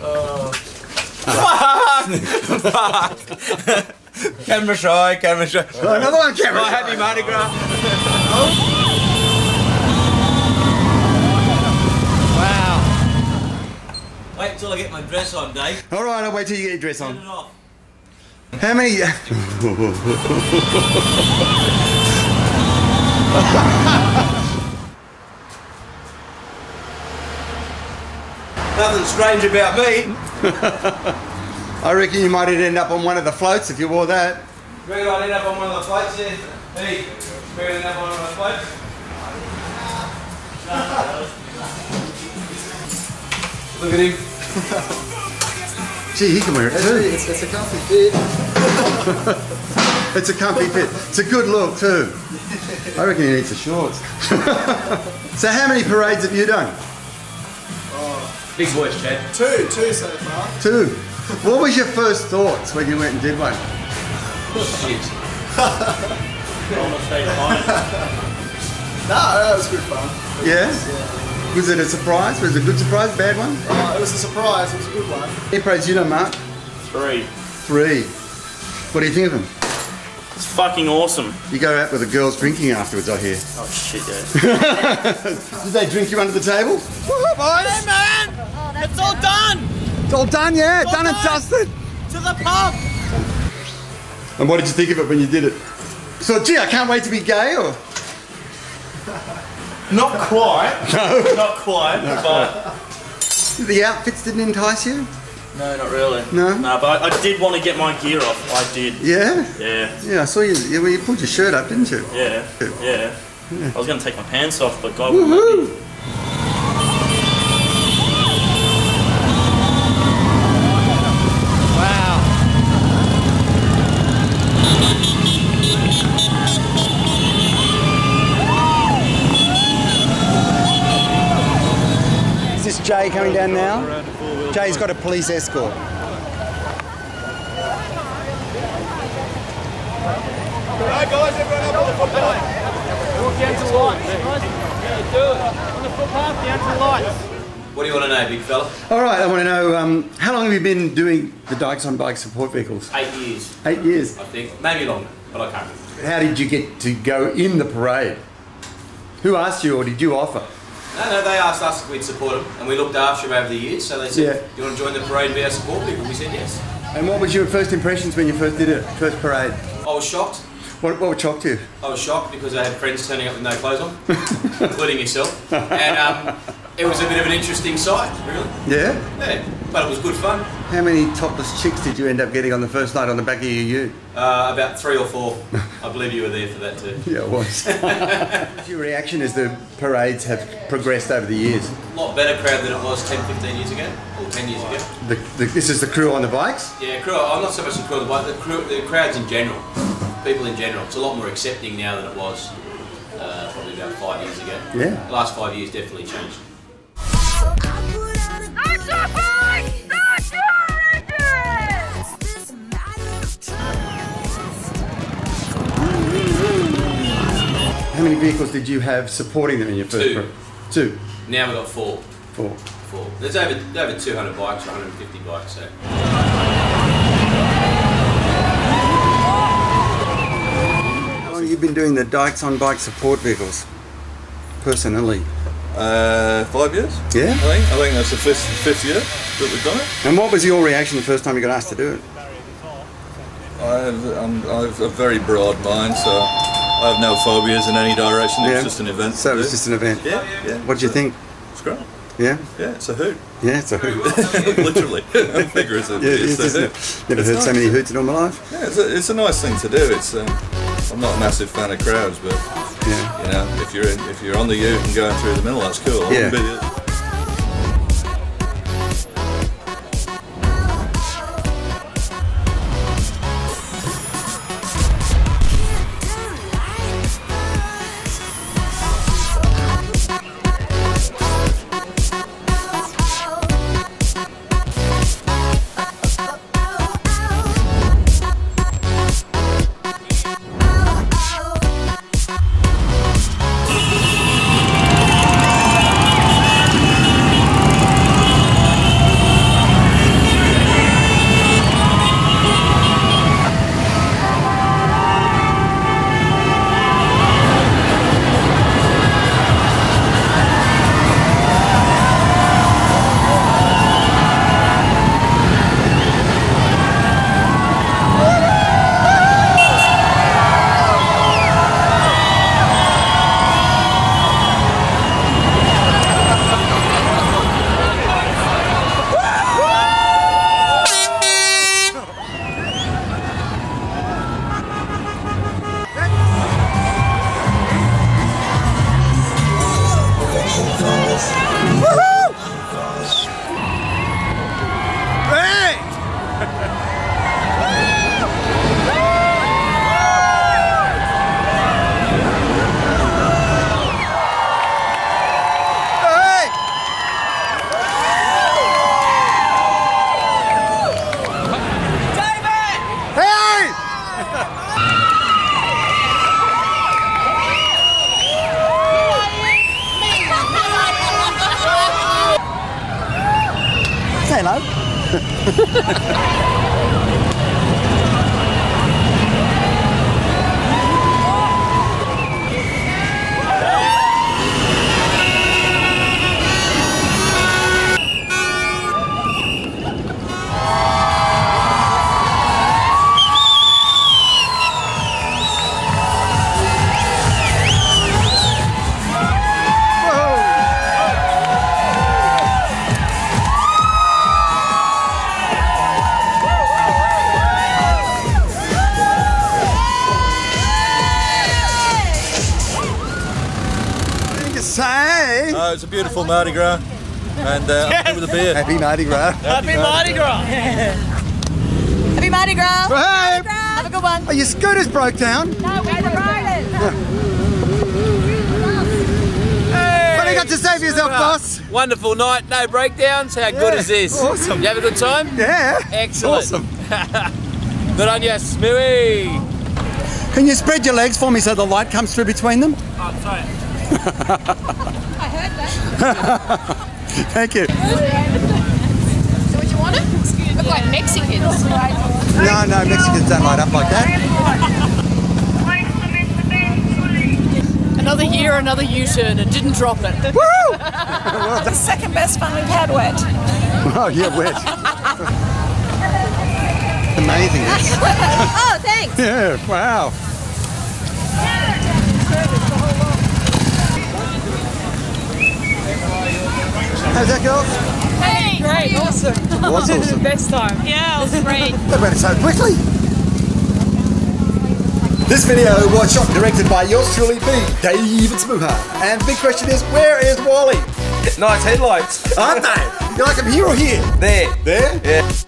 Uh, camera shy, camera shy. Oh, another one, camera. Oh, happy Mardi Gras. wow. Wait till I get my dress on, Dave. All right, I'll wait till you get your dress Turn on. it off. How many? Nothing strange about me. I reckon you might end up on one of the floats if you wore that. Reckon I'd end up on one of the floats there. Hey, reckon I'd end up on one of the floats. Look at him. Gee, he can wear it too. It's, it's a comfy fit. It's a comfy fit. It's a good look too. I reckon he needs the shorts. so how many parades have you done? Big voice, Chad. Two, two so far. Two. What was your first thoughts when you went and did one? Shit. No, that was good fun. Yeah? Was it a surprise? Was it a good surprise? Bad one? Oh, it was a surprise. It was a good one. How many parades you done, Mark? Three. Three. What do you think of them? It's fucking awesome. You go out with the girls drinking afterwards, I hear. Oh shit, yeah. Did they drink you under the table? Woohoo, boys! man! It's all done! It's all done, yeah. all done and dusted. To the pub! And what did you think of it when you did it? So, gee, I can't wait to be gay, or? Not quite. No. Not quite, but... The outfits didn't entice you? No, not really. No? No, but I, I did want to get my gear off. I did. Yeah? Yeah, Yeah, I saw you. Yeah, well, you pulled your shirt up, didn't you? yeah, yeah. I was going to take my pants off, but God wouldn't let me. Woohoo! Wow. Is this Jay coming down now? Jay's got a police escort. Right, guys, everyone up on the footpath. Walk down to lights, guys. Yeah, do it. On the footpath, down to lights. What do you want to know, big fella? All right, I want to know um, how long have you been doing the Dykes on Bike support vehicles? Eight years, Eight years. I think. Maybe longer, but I can't remember. How did you get to go in the parade? Who asked you, or did you offer? No, no, they asked us if we'd support them, and we looked after them over the years. So they said, Yeah. "Do you want to join the parade and be our support people?" We said yes. And what was your first impressions when you first did it, first parade? I was shocked. What, what shocked you? I was shocked because I had friends turning up with no clothes on, including yourself, and um, it was a bit of an interesting sight, really. Yeah? Yeah, but it was good fun. How many topless chicks did you end up getting on the first night on the back of your ute? Uh, about three or four. I believe you were there for that too. Yeah, it was. What's your reaction as the parades have progressed over the years? A lot better crowd than it was 10, 15 years ago, or 10 years ago. The, the, this is the crew on the bikes? Yeah, crew. I'm not so much the crew, but the crew, the crowds in general, people in general. It's a lot more accepting now than it was uh, probably about five years ago. Yeah. The last five years definitely changed. How many vehicles did you have supporting them in your first Two. parade? Two. Now we've got four. Four. Four. There's over over 200 bikes 150 bikes. So How long have you been doing the Dykes on Bike support vehicles? Personally. Uh, five years. Yeah? I think. I think that's the fifth, fifth year that we've done it. And what was your reaction the first time you got asked to do it? I have, I'm, I have a very broad mind, so I have no phobias in any direction. It's Yeah. just an event. So to it was just an event. yeah, yeah. What do you think? It's great. Yeah? Yeah, it's a hoot. Yeah, it's a hoot. Literally, and figuratively, Yeah, it's, it's a hoot. never It's heard so many hoots in all my life. Yeah, it's a, it's a nice thing to do. It's um, I'm not a massive fan of crowds, but Yeah. you know, if you're in, if you're on the ute and going through the middle, that's cool. Yeah. 啊啊啊啊啊啊啊 You can say Uh, it's a beautiful Mardi Gras, and uh, I'm with a beer. Happy Mardi Gras. Happy Mardi Gras! Happy Mardi Gras. Hey, Have a good one. oh, your scooter's broke down. No, we're the riders. What do you got to say for yourself, boss? Wonderful night, no breakdowns. How good is this? awesome. You have a good time? Yeah. Excellent. Awesome. Good on you, Smooey. Can you spread your legs for me so the light comes through between them? Oh, sorry. I heard that. Thank you. So what you want it? Look like Mexicans. No, no, Mexicans don't light up like that. Another year, another U-turn, and didn't drop it. Woo! The Second best fun we've had wet. Oh, yeah, wet. Amazing. Oh, thanks. Yeah, wow. How's that, girls? Hey, great, awesome. What's awesome? Best time. Yeah, it was great. That went so quickly. This video was shot and directed by yours truly, me, David Smouha. And big question is, where is Wally? Nice headlights. Aren't they? You like them here or here? There. There? Yeah.